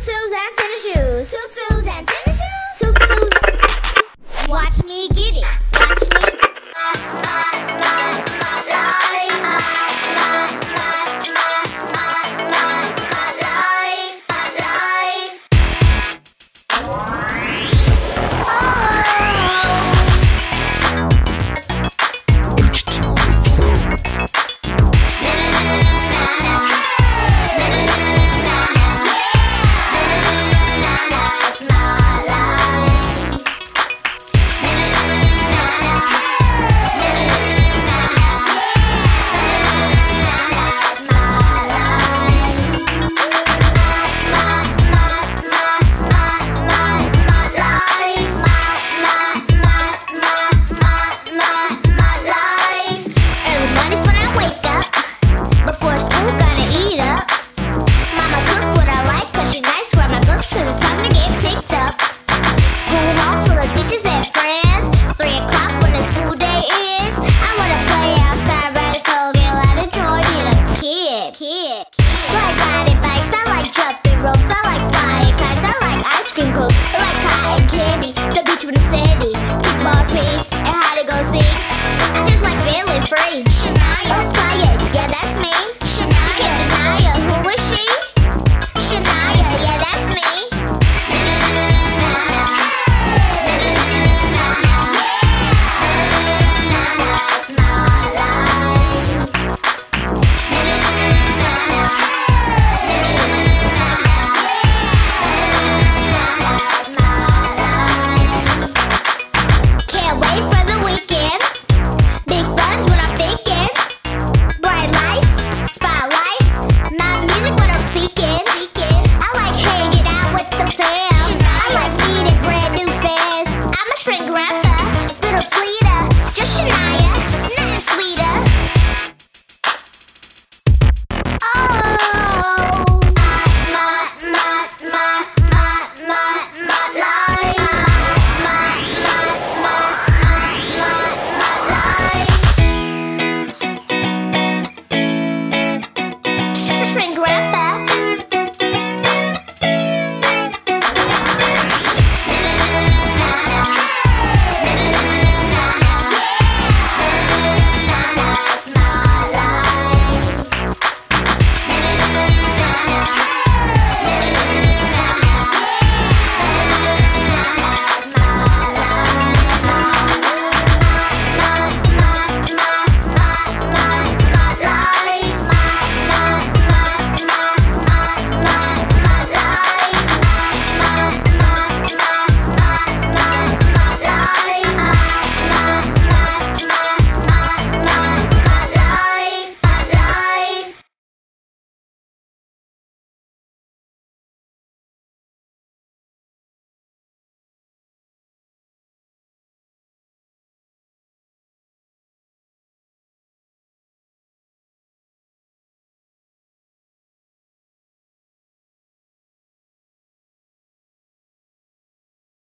Tutus and tennis shoes. Tutus and tennis shoes. Tutus. Watch me get it.